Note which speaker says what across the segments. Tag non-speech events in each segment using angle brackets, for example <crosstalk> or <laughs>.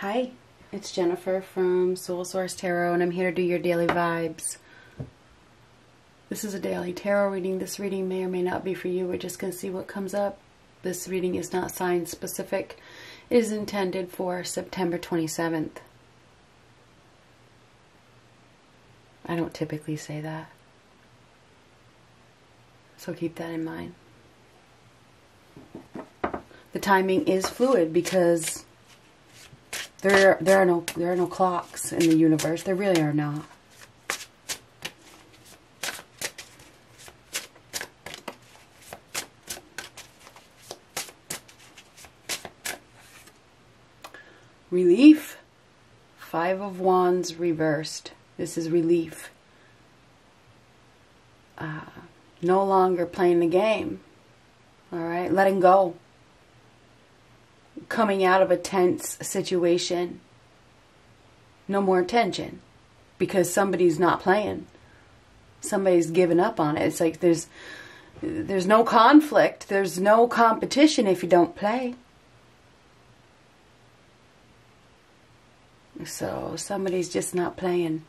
Speaker 1: Hi, it's Jennifer from Soul Source Tarot, and I'm here to do your daily vibes. This is a daily tarot reading. This reading may or may not be for you. We're just going to see what comes up. This reading is not sign specific. It is intended for September 27th. I don't typically say that. So keep that in mind. The timing is fluid because there there are no there are no clocks in the universe. There really are not. Relief. Five of Wands reversed. This is relief. Uh, no longer playing the game. All right, letting go. Coming out of a tense situation. No more tension because somebody's not playing. Somebody's given up on it. It's like there's there's no conflict, there's no competition if you don't play. So somebody's just not playing.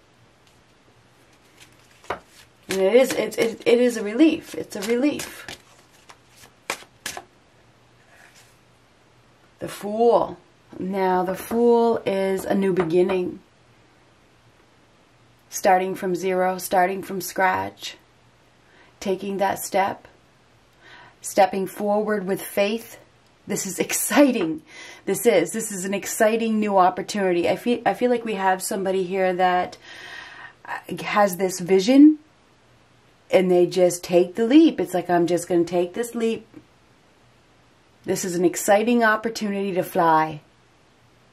Speaker 1: And it is it, it, it is a relief. It's a relief. The Fool. Now, the Fool is a new beginning. Starting from zero, starting from scratch. Taking that step. Stepping forward with faith. This is exciting. This is. This is an exciting new opportunity. I feel, I feel like we have somebody here that uh, has this vision and they just take the leap. It's like, I'm just going to take this leap. This is an exciting opportunity to fly.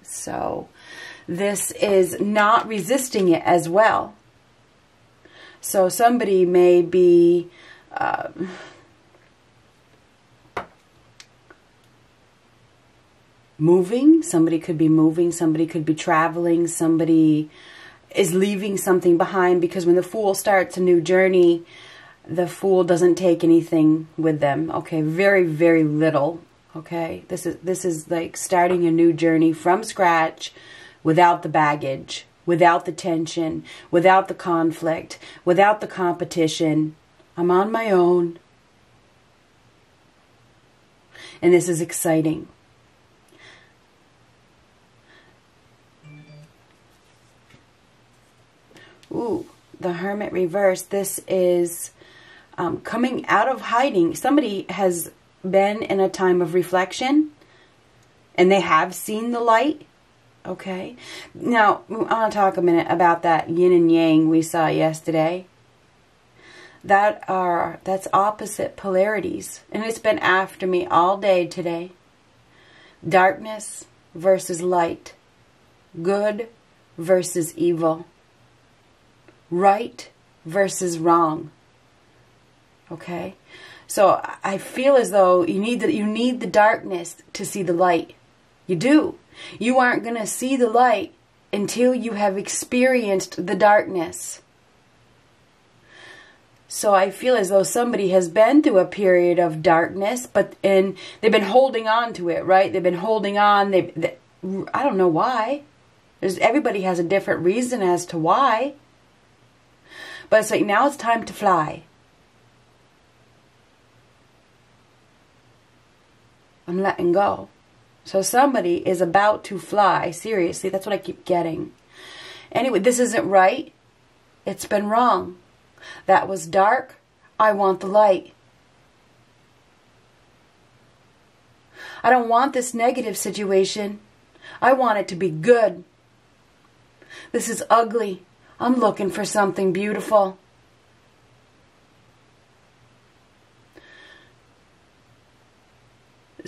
Speaker 1: So, this is not resisting it as well. So, somebody may be. Uh, moving somebody could be moving somebody could be traveling somebody is leaving something behind because when the fool starts a new journey, the fool doesn't take anything with them. Okay, very very little. Okay, this is this is like starting a new journey from scratch, without the baggage, without the tension, without the conflict, without the competition. I'm on my own, and this is exciting. Ooh, the Hermit reverse. This is um, coming out of hiding. Somebody has been in a time of reflection and they have seen the light. Okay. Now, I want to talk a minute about that yin and yang we saw yesterday. That are that's opposite polarities. And it's been after me all day today. Darkness versus light. Good versus evil right versus wrong. Okay? So I feel as though you need the, you need the darkness to see the light. You do. You aren't going to see the light until you have experienced the darkness. So I feel as though somebody has been through a period of darkness, but and they've been holding on to it, right? They've been holding on. They, they I don't know why. There's everybody has a different reason as to why. But it's like now it's time to fly. I'm letting go. So somebody is about to fly. Seriously, that's what I keep getting. Anyway, this isn't right. It's been wrong. That was dark. I want the light. I don't want this negative situation. I want it to be good. This is ugly. I'm looking for something beautiful.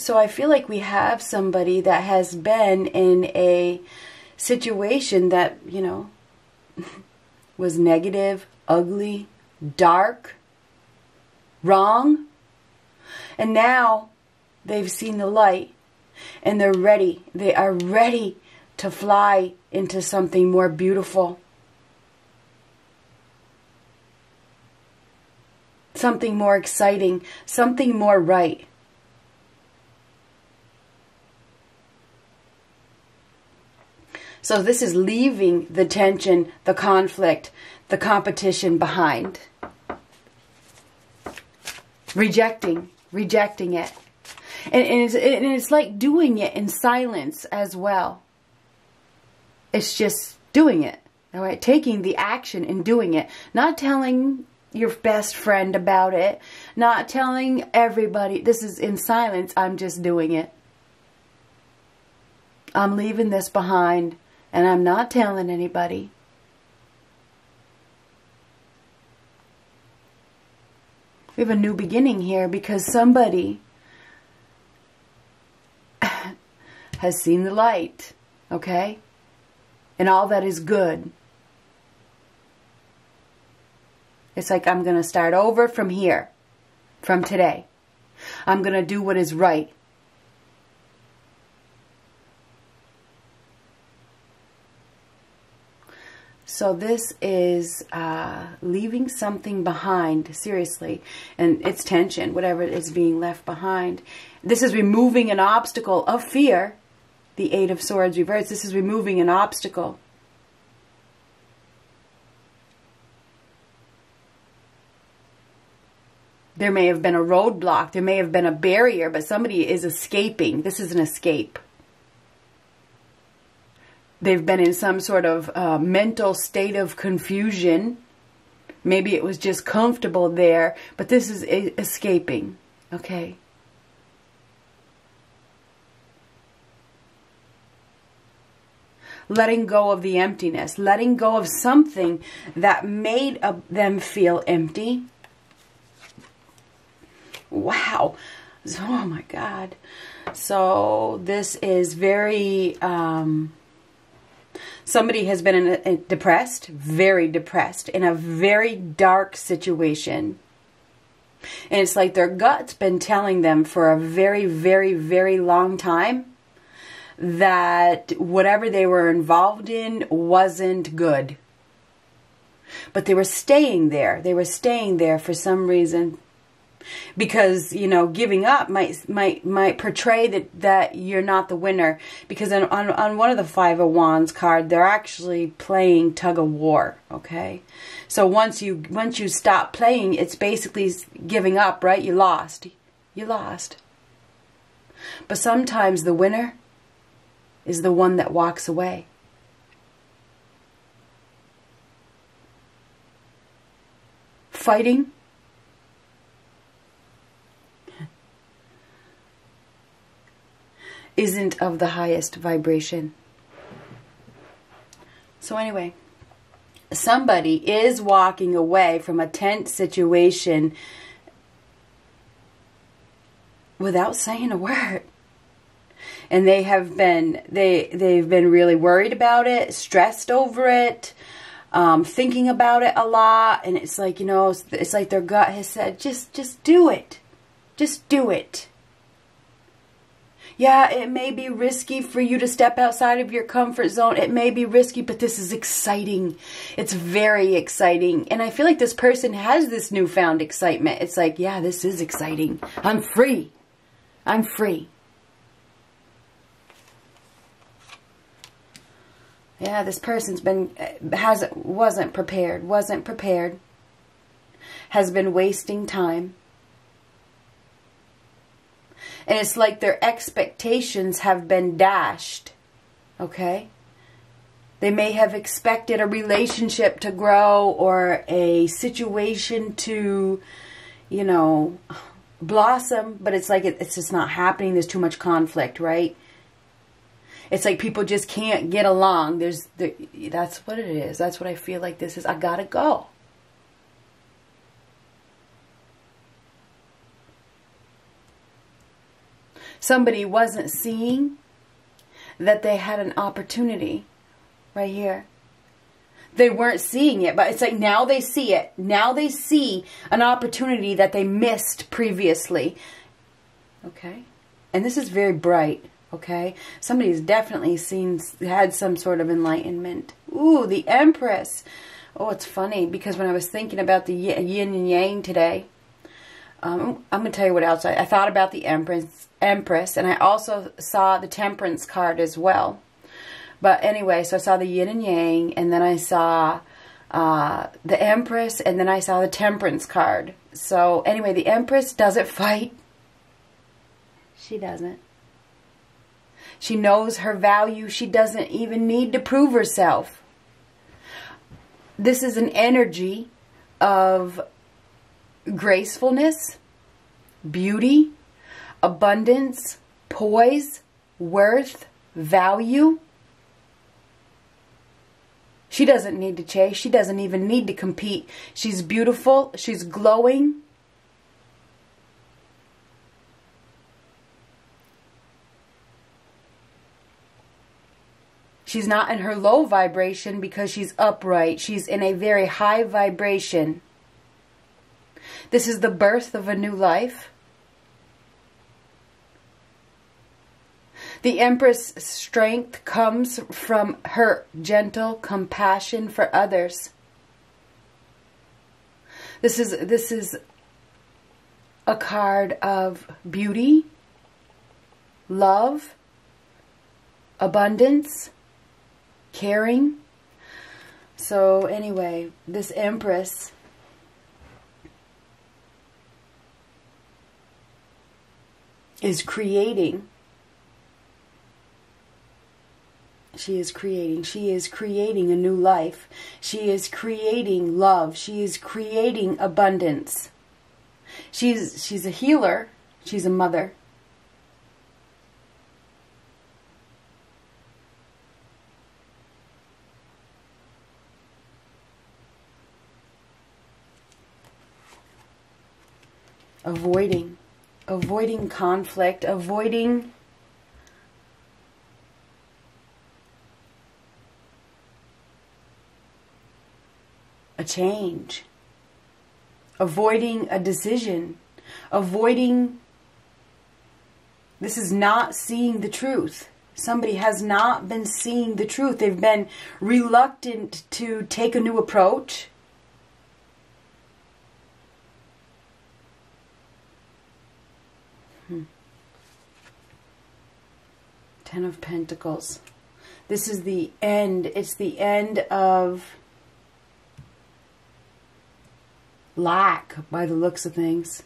Speaker 1: So I feel like we have somebody that has been in a situation that, you know, <laughs> was negative, ugly, dark, wrong. And now they've seen the light and they're ready. They are ready to fly into something more beautiful. something more exciting, something more right. So this is leaving the tension, the conflict, the competition behind. Rejecting, rejecting it. And, and, it's, and it's like doing it in silence as well. It's just doing it. All right, taking the action and doing it, not telling your best friend about it, not telling everybody. This is in silence. I'm just doing it. I'm leaving this behind and I'm not telling anybody. We have a new beginning here because somebody <sighs> has seen the light, okay? And all that is good. It's like I'm going to start over from here, from today. I'm going to do what is right. So this is uh, leaving something behind, seriously, and it's tension, whatever is being left behind. This is removing an obstacle of fear. The Eight of Swords reverse. This is removing an obstacle. There may have been a roadblock. There may have been a barrier, but somebody is escaping. This is an escape. They've been in some sort of uh, mental state of confusion. Maybe it was just comfortable there, but this is escaping. Okay. letting go of the emptiness, letting go of something that made them feel empty, Wow. Oh my God. So this is very, um, somebody has been in a, a depressed, very depressed, in a very dark situation. And it's like their gut's been telling them for a very, very, very long time that whatever they were involved in wasn't good. But they were staying there. They were staying there for some reason because you know giving up might might might portray that that you're not the winner. Because on on, on one of the five of wands card they're actually playing tug of war okay? So once you once you stop playing it's basically giving up right? You lost. You lost. But sometimes the winner is the one that walks away. Fighting isn't of the highest vibration. So, anyway, somebody is walking away from a tense situation without saying a word. And they have been they they've been really worried about it, stressed over it, um, thinking about it a lot, and it's like you know, it's like their gut has said, just just do it, just do it. Yeah, it may be risky for you to step outside of your comfort zone. It may be risky, but this is exciting. It's very exciting. And I feel like this person has this newfound excitement. It's like, yeah, this is exciting. I'm free. I'm free. Yeah, this person's been uh, hasn't wasn't prepared, wasn't prepared. Has been wasting time. And it's like their expectations have been dashed. Okay? They may have expected a relationship to grow or a situation to, you know, blossom, but it's like it, it's just not happening. There's too much conflict, right? It's like people just can't get along. There's there, that's what it is. That's what I feel like this is. I got to go. Somebody wasn't seeing that they had an opportunity right here. They weren't seeing it, but it's like now they see it. Now they see an opportunity that they missed previously. Okay? And this is very bright, okay? Somebody's definitely seen, had some sort of enlightenment. Ooh, the Empress. Oh, it's funny because when I was thinking about the yin and yang today, um, I'm going to tell you what else. I, I thought about the Empress, Empress, and I also saw the Temperance card as well. But anyway, so I saw the yin and yang, and then I saw uh, the Empress, and then I saw the Temperance card. So anyway, the Empress doesn't <laughs> fight. She doesn't. She knows her value. She doesn't even need to prove herself. This is an energy of gracefulness, beauty, abundance, poise, worth, value. She doesn't need to chase. She doesn't even need to compete. She's beautiful. She's glowing. She's not in her low vibration because she's upright. She's in a very high vibration. This is the birth of a new life. The Empress' strength comes from her gentle compassion for others. This is this is a card of beauty, love, abundance, caring. So anyway, this Empress is creating She is creating. She is creating a new life. She is creating love. She is creating abundance. She's she's a healer. She's a mother. Avoiding avoiding conflict, avoiding a change, avoiding a decision, avoiding. This is not seeing the truth. Somebody has not been seeing the truth. They've been reluctant to take a new approach. Hmm. Ten of Pentacles. This is the end. It's the end of lack by the looks of things.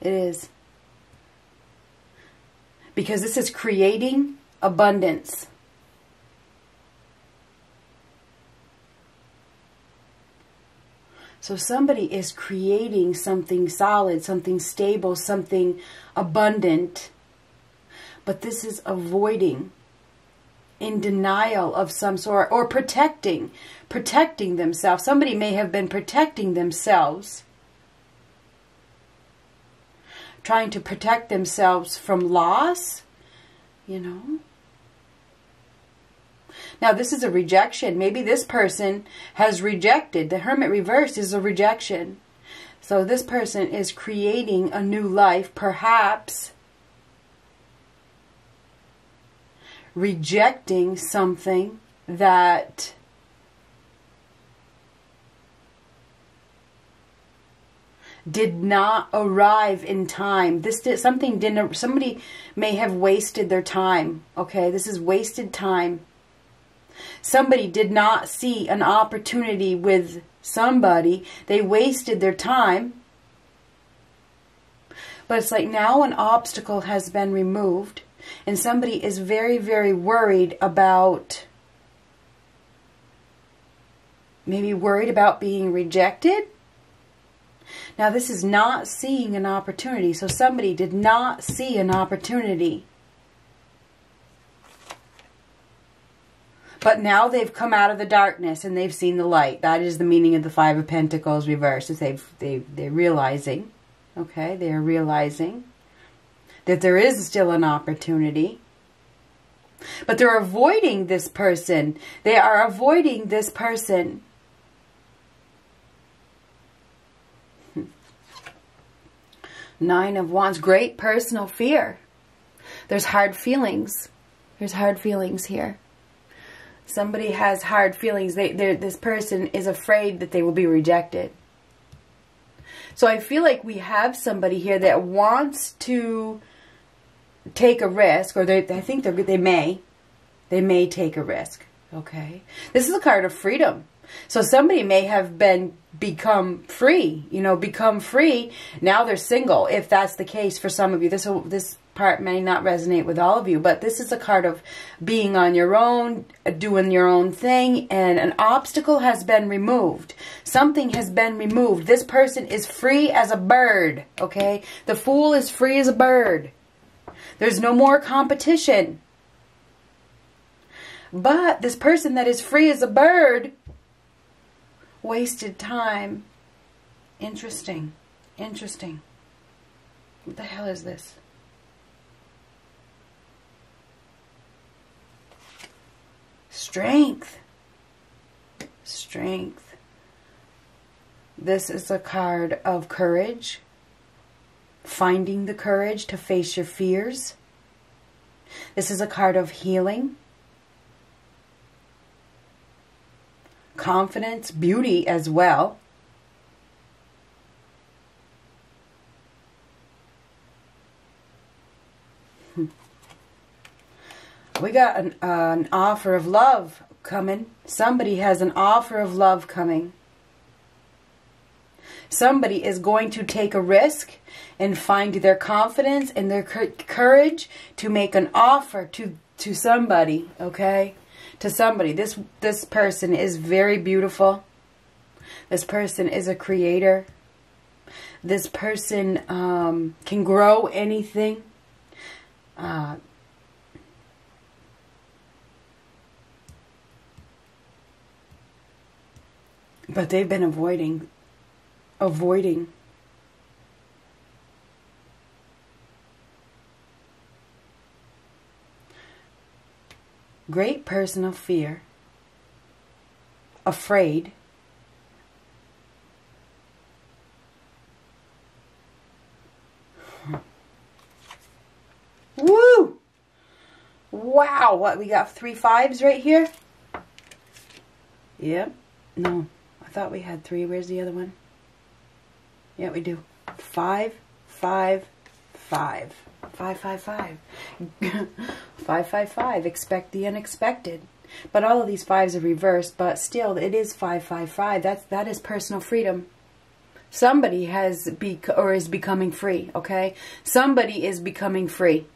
Speaker 1: It is. Because this is creating abundance. So somebody is creating something solid, something stable, something abundant. But this is avoiding in denial of some sort or protecting protecting themselves. Somebody may have been protecting themselves trying to protect themselves from loss you know. Now this is a rejection. Maybe this person has rejected. The hermit reverse is a rejection. So this person is creating a new life perhaps rejecting something that did not arrive in time. This did something didn't somebody may have wasted their time. Okay, this is wasted time. Somebody did not see an opportunity with somebody. They wasted their time. But it's like now an obstacle has been removed and somebody is very, very worried about maybe worried about being rejected. Now, this is not seeing an opportunity. So, somebody did not see an opportunity. But now they've come out of the darkness and they've seen the light. That is the meaning of the Five of Pentacles reversed. Is they've they they're realizing, okay, they're realizing that there is still an opportunity. But they're avoiding this person. They are avoiding this person. Hmm. Nine of Wands, great personal fear. There's hard feelings. There's hard feelings here. Somebody has hard feelings. They, this person is afraid that they will be rejected. So I feel like we have somebody here that wants to take a risk, or they, I think they they may, They may take a risk. Okay. This is a card of freedom. So somebody may have been become free, you know, become free. Now they're single. If that's the case for some of you, this this part may not resonate with all of you, but this is a card of being on your own, doing your own thing, and an obstacle has been removed. Something has been removed. This person is free as a bird, okay? The fool is free as a bird. There's no more competition. But this person that is free as a bird wasted time. Interesting. Interesting. What the hell is this? Strength. Strength. This is a card of courage. Finding the courage to face your fears. This is a card of healing. confidence, beauty as well. Hmm. We got an, uh, an offer of love coming. Somebody has an offer of love coming. Somebody is going to take a risk and find their confidence and their courage to make an offer to, to somebody, okay? to somebody. This this person is very beautiful. This person is a creator. This person um, can grow anything. Uh, but they've been avoiding, avoiding great personal fear, afraid, <laughs> Woo! Wow, what, we got three fives right here? Yep. No, I thought we had three. Where's the other one? Yeah, we do. Five, five, five. Five, five, five. <laughs> five, five, five. Expect the unexpected. But all of these fives are reversed, but still, it is five, five, five. That's that is personal freedom. Somebody has be or is becoming free. Okay, somebody is becoming free.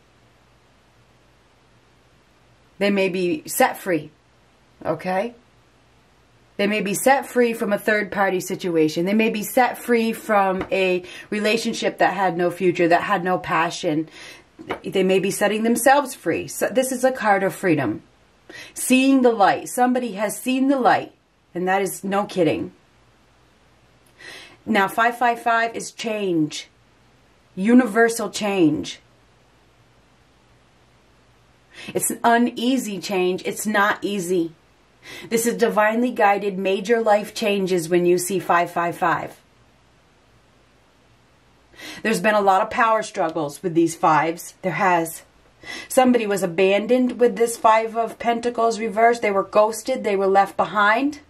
Speaker 1: They may be set free. Okay. They may be set free from a third party situation. They may be set free from a relationship that had no future, that had no passion. They may be setting themselves free. So this is a card of freedom. Seeing the light. Somebody has seen the light. And that is no kidding. Now, 555 is change. Universal change. It's an uneasy change. It's not easy. This is divinely guided major life changes when you see 555. There's been a lot of power struggles with these fives. There has. Somebody was abandoned with this five of pentacles reversed. They were ghosted. They were left behind.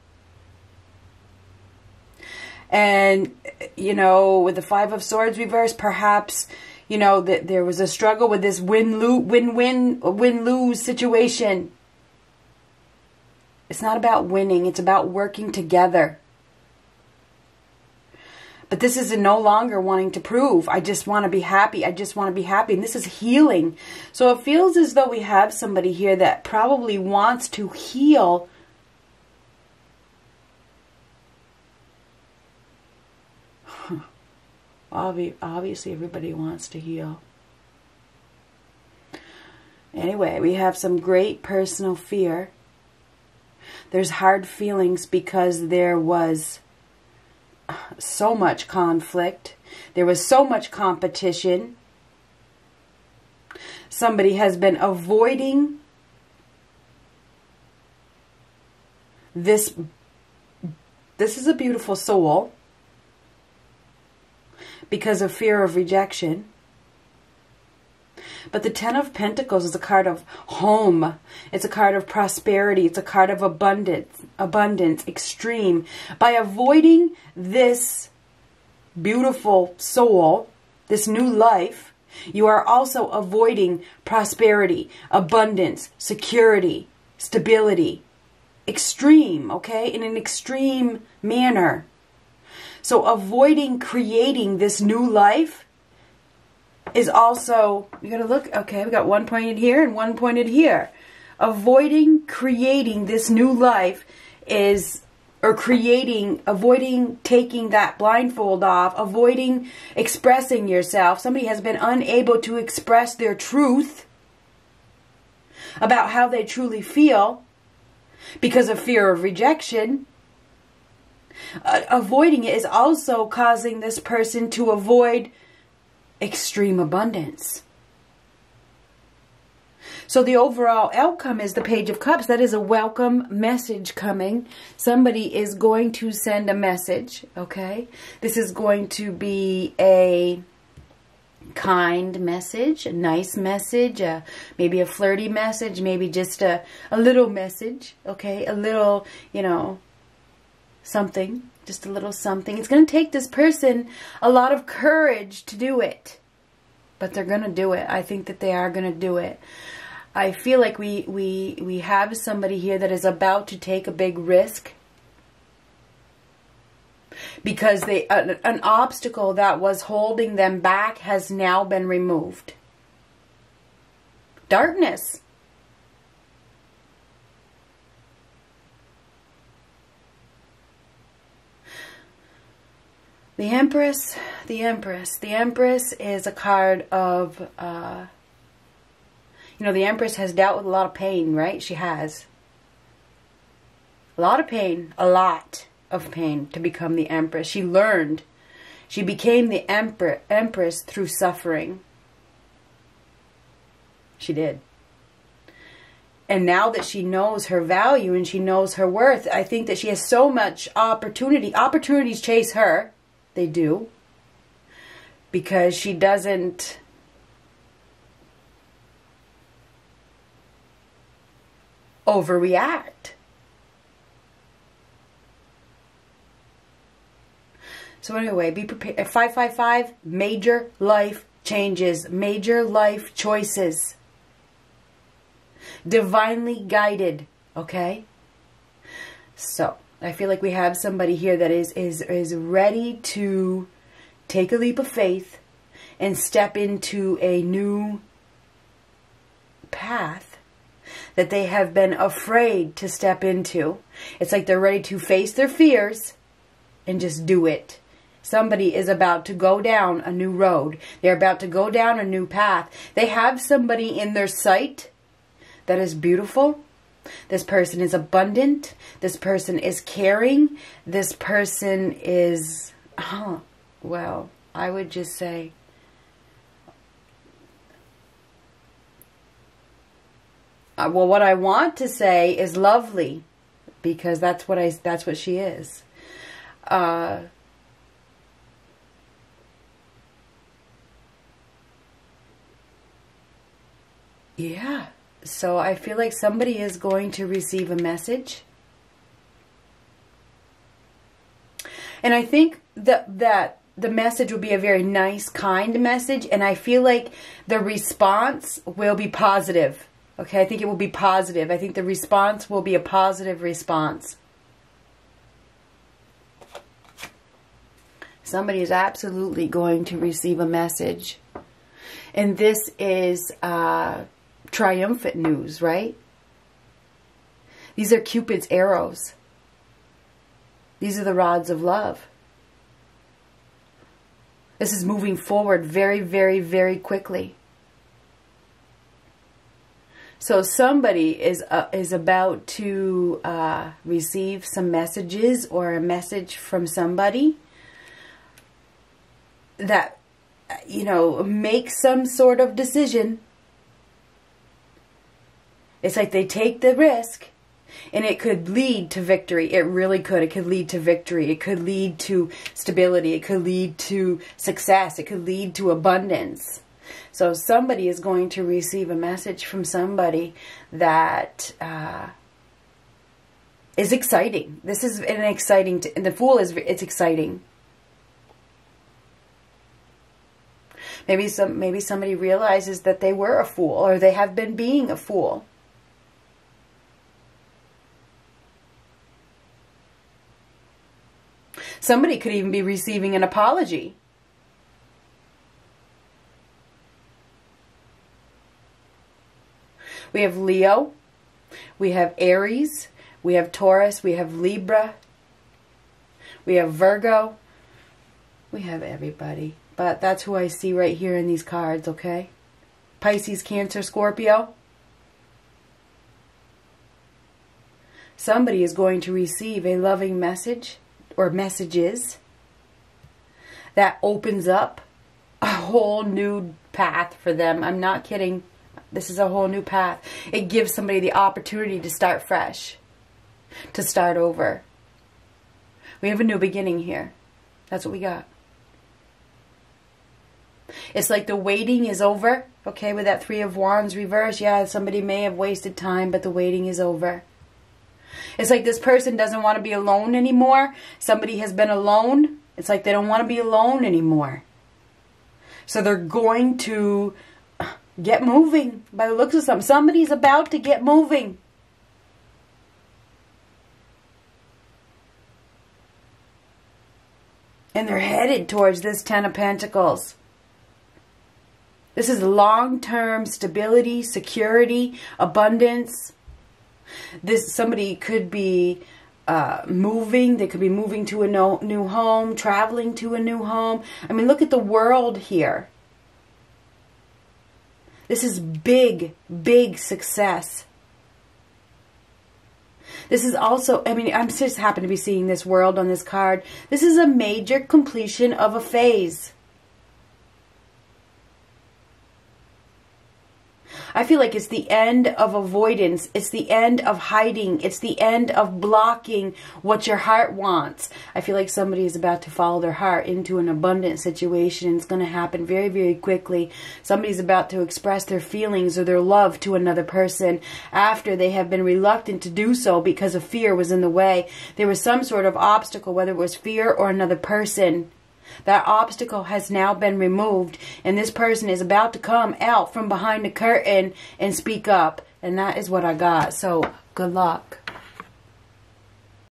Speaker 1: And, you know, with the five of swords reversed, perhaps, you know, that there was a struggle with this win-lose win-win win-lose situation it's not about winning, it's about working together. But this is no longer wanting to prove. I just want to be happy. I just want to be happy. And this is healing. So it feels as though we have somebody here that probably wants to heal. <sighs> Obviously, everybody wants to heal. Anyway, we have some great personal fear. There's hard feelings because there was so much conflict. There was so much competition. Somebody has been avoiding this. This is a beautiful soul because of fear of rejection. But the Ten of Pentacles is a card of home. It's a card of prosperity. It's a card of abundance, abundance, extreme. By avoiding this beautiful soul, this new life, you are also avoiding prosperity, abundance, security, stability. Extreme, okay? In an extreme manner. So avoiding creating this new life is also, you gotta look, okay, we got one pointed here and one pointed here. Avoiding creating this new life is, or creating, avoiding taking that blindfold off, avoiding expressing yourself. Somebody has been unable to express their truth about how they truly feel because of fear of rejection. Uh, avoiding it is also causing this person to avoid extreme abundance. So the overall outcome is the Page of Cups. That is a welcome message coming. Somebody is going to send a message, okay? This is going to be a kind message, a nice message, uh, maybe a flirty message, maybe just a, a little message, okay? A little, you know, something, just a little something. It's going to take this person a lot of courage to do it, but they're going to do it. I think that they are going to do it. I feel like we, we, we have somebody here that is about to take a big risk because they an, an obstacle that was holding them back has now been removed. Darkness. The Empress, the Empress. The Empress is a card of, uh, you know, the Empress has dealt with a lot of pain, right? She has. A lot of pain, a lot of pain to become the empress. She learned. She became the emperor, empress through suffering. She did. And now that she knows her value and she knows her worth, I think that she has so much opportunity. Opportunities chase her. They do. Because she doesn't overreact. So anyway, be prepared. 555, major life changes, major life choices. Divinely guided, okay? So, I feel like we have somebody here that is is is ready to take a leap of faith and step into a new path that they have been afraid to step into. It's like they're ready to face their fears and just do it. Somebody is about to go down a new road. They're about to go down a new path. They have somebody in their sight that is beautiful. This person is abundant. This person is caring. This person is, huh, well, I would just say, uh, well, what I want to say is lovely because that's what I, that's what she is. Uh, Yeah. So I feel like somebody is going to receive a message. And I think that that the message will be a very nice, kind message. And I feel like the response will be positive. Okay, I think it will be positive. I think the response will be a positive response. Somebody is absolutely going to receive a message. And this is uh, triumphant news, right? These are Cupid's arrows. These are the rods of love. This is moving forward very, very, very quickly. So somebody is uh, is about to uh, receive some messages or a message from somebody that you know make some sort of decision it's like they take the risk and it could lead to victory. It really could. It could lead to victory. It could lead to stability. It could lead to success. It could lead to abundance. So somebody is going to receive a message from somebody that uh, is exciting. This is an exciting, t- the Fool is, it's exciting. Maybe some, maybe somebody realizes that they were a fool or they have been being a fool Somebody could even be receiving an apology. We have Leo. We have Aries. We have Taurus. We have Libra. We have Virgo. We have everybody. But that's who I see right here in these cards, okay? Pisces, Cancer, Scorpio. Somebody is going to receive a loving message or messages that opens up a whole new path for them. I'm not kidding. This is a whole new path. It gives somebody the opportunity to start fresh, to start over. We have a new beginning here. That's what we got. It's like the waiting is over. Okay, with that Three of Wands reverse, yeah, somebody may have wasted time, but the waiting is over. It's like this person doesn't want to be alone anymore. Somebody has been alone. It's like they don't want to be alone anymore. So they're going to get moving by the looks of something. Somebody's about to get moving. And they're headed towards this Ten of Pentacles. This is long-term stability, security, abundance. This somebody could be uh, moving. They could be moving to a no, new home, traveling to a new home. I mean, look at the world here. This is big, big success. This is also, I mean, I'm just happen to be seeing this world on this card. This is a major completion of a phase. I feel like it's the end of avoidance. It's the end of hiding. It's the end of blocking what your heart wants. I feel like somebody is about to follow their heart into an abundant situation. It's going to happen very, very quickly. Somebody's about to express their feelings or their love to another person after they have been reluctant to do so because of fear was in the way. There was some sort of obstacle, whether it was fear or another person. That obstacle has now been removed, and this person is about to come out from behind the curtain and speak up. And that is what I got. So, good luck.